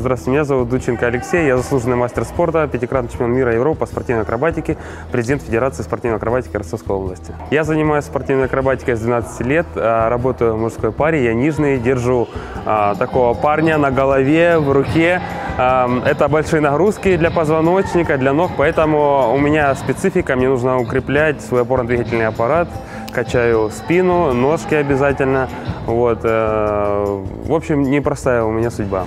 Здравствуйте, меня зовут Дученко Алексей, я заслуженный мастер спорта, пятикратный чемпион мира Европы по спортивной акробатике, президент Федерации спортивной акробатики Ростовской области. Я занимаюсь спортивной акробатикой с 12 лет, а, работаю в мужской паре, я нижний, держу а, такого парня на голове, в руке. А, это большие нагрузки для позвоночника, для ног, поэтому у меня специфика, мне нужно укреплять свой опорно-двигательный аппарат, качаю спину, ножки обязательно. Вот, э, в общем, непростая у меня судьба.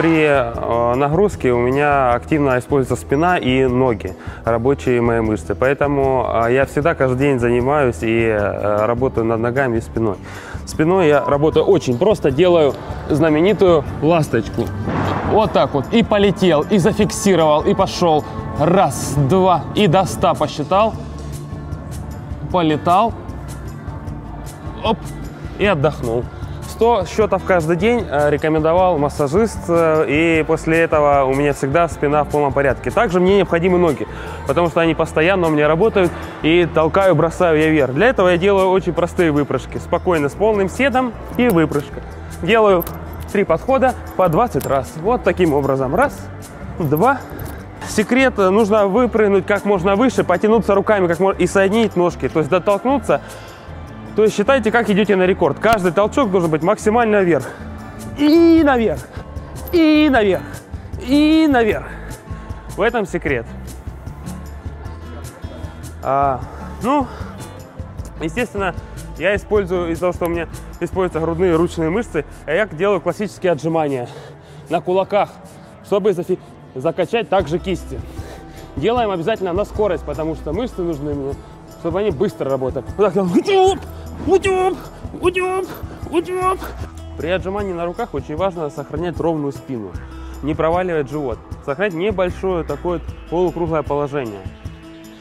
При э, нагрузке у меня активно используется спина и ноги, рабочие мои мышцы. Поэтому э, я всегда каждый день занимаюсь и э, работаю над ногами и спиной. Спиной я работаю очень просто, делаю знаменитую ласточку. Вот так вот. И полетел, и зафиксировал, и пошел. Раз, два, и до ста посчитал. Полетал. Оп, и отдохнул. 100 счетов каждый день э, рекомендовал массажист, э, и после этого у меня всегда спина в полном порядке. Также мне необходимы ноги, потому что они постоянно у меня работают, и толкаю, бросаю я вверх. Для этого я делаю очень простые выпрыжки, спокойно, с полным седом и выпрыжка. Делаю три подхода по 20 раз. Вот таким образом. Раз, два, Секрет, э, нужно выпрыгнуть как можно выше, потянуться руками как можно и соединить ножки. То есть дотолкнуться то есть считайте, как идете на рекорд. Каждый толчок должен быть максимально вверх. И наверх. И наверх. И наверх. В этом секрет. А, ну, естественно, я использую, из-за того, что у меня используются грудные ручные мышцы, я делаю классические отжимания на кулаках, чтобы закачать также кисти. Делаем обязательно на скорость, потому что мышцы нужны мне, чтобы они быстро работали. Вот так, Утюг! Утюг! Утюг! При отжимании на руках очень важно сохранять ровную спину, не проваливать живот, сохранять небольшое такое полукруглое положение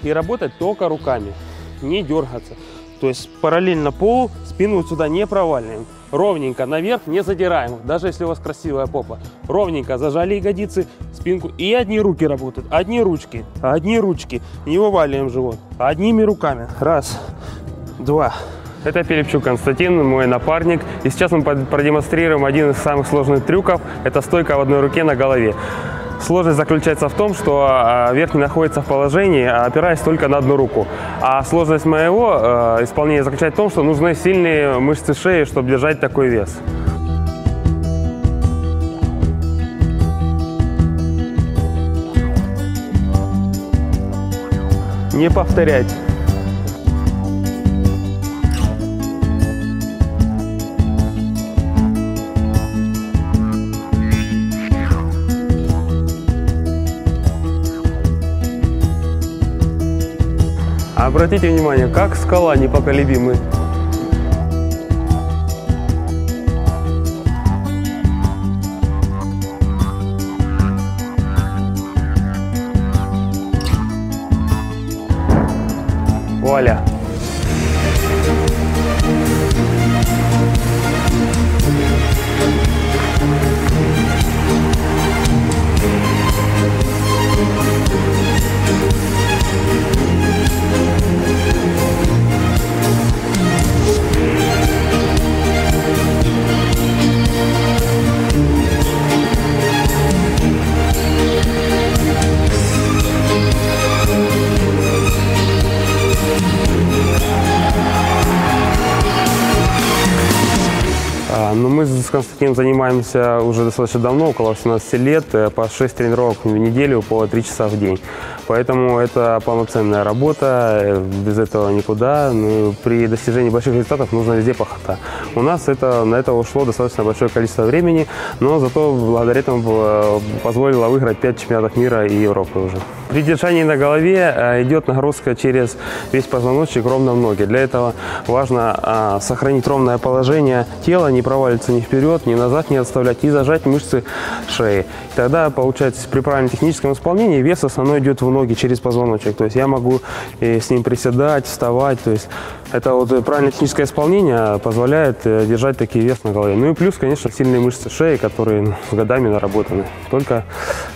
и работать только руками, не дергаться. То есть параллельно полу спину сюда не проваливаем. Ровненько наверх не задираем, даже если у вас красивая попа. Ровненько зажали ягодицы, спинку. И одни руки работают, одни ручки, одни ручки. Не вываливаем живот. Одними руками. Раз, два, это Пилипчук Константин, мой напарник. И сейчас мы продемонстрируем один из самых сложных трюков. Это стойка в одной руке на голове. Сложность заключается в том, что а, верхний находится в положении, опираясь только на одну руку. А сложность моего э, исполнения заключается в том, что нужны сильные мышцы шеи, чтобы держать такой вес. Не повторять. Обратите внимание, как скала непоколебимый. Вуаля! Мы с Константином занимаемся уже достаточно давно, около 18 лет, э, по 6 тренировок в неделю, по 3 часа в день. Поэтому это полноценная работа, э, без этого никуда. Ну, при достижении больших результатов нужно везде пахота. У нас это, на это ушло достаточно большое количество времени, но зато благодаря этому э, позволило выиграть 5 чемпионатов мира и Европы уже. При держании на голове идет нагрузка через весь позвоночник ровно в ноги. Для этого важно а, сохранить ровное положение тела, не провалиться ни вперед, ни назад не отставлять и зажать мышцы шеи. Тогда, получается, при правильном техническом исполнении вес основной идет в ноги через позвоночник. То есть я могу э, с ним приседать, вставать. То есть это вот э, правильное техническое исполнение позволяет э, держать такие вес на голове. Ну и плюс, конечно, сильные мышцы шеи, которые с годами наработаны. Только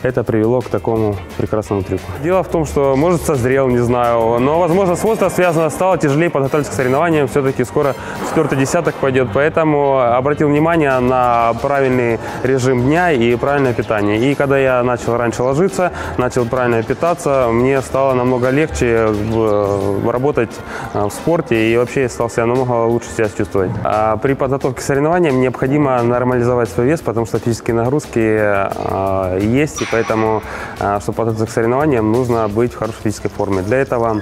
это привело к такому прекрасному трюку. Дело в том, что, может, созрел, не знаю, но, возможно, с возрастом связано, стало тяжелее подготовиться к соревнованиям. Все-таки скоро четвертый десяток пойдет, поэтому обратил внимание на правильный режим дня и правильное питание. И когда я начал раньше ложиться, начал правильно питаться, мне стало намного легче э, работать в спорте и вообще стал себя намного лучше себя чувствовать. А при подготовке к соревнованиям необходимо нормализовать свой вес, потому что физические нагрузки э, есть, и поэтому, э, чтобы подготовиться к соревнованиям, нужно быть в хорошей физической форме. Для этого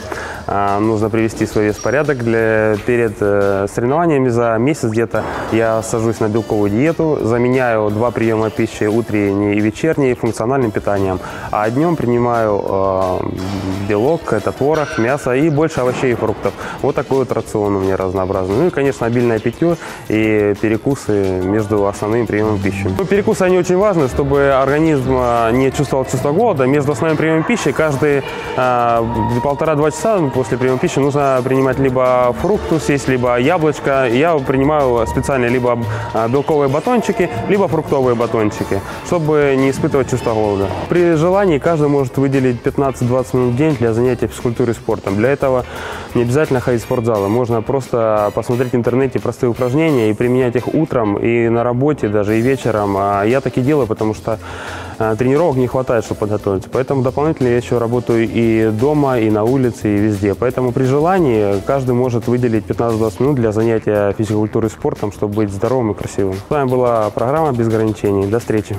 нужно привести свой вес в порядок. Для, перед э, соревнованиями за месяц где-то я сажусь на белковую диету, заменяю два приема пищи утренний и вечерний функциональным питанием, а днем принимаю э, белок, это творог, мясо и больше овощей и фруктов. Вот такой вот рацион у меня разнообразный. Ну и, конечно, обильное питье и перекусы между основными приемами пищи. Ну, перекусы, они очень важны, чтобы организм а, не чувствовал чувство голода. Между основными приемами пищи каждые а, полтора-два часа после приема пищи нужно принимать либо фруктус, есть либо яблочко. Я принимаю специально либо а, белковые батончики, либо фруктовые батончики, чтобы не испытывать чувство голода. При желании каждый может выделить 15-20 минут в день для занятия физкультурой и спортом. Для этого не обязательно ходить в спортзал зала. Можно просто посмотреть в интернете простые упражнения и применять их утром и на работе, даже и вечером. А я так и делаю, потому что тренировок не хватает, чтобы подготовиться. Поэтому дополнительно я еще работаю и дома, и на улице, и везде. Поэтому при желании каждый может выделить 15-20 минут для занятия физкультурой и спортом, чтобы быть здоровым и красивым. С вами была программа «Без ограничений». До встречи!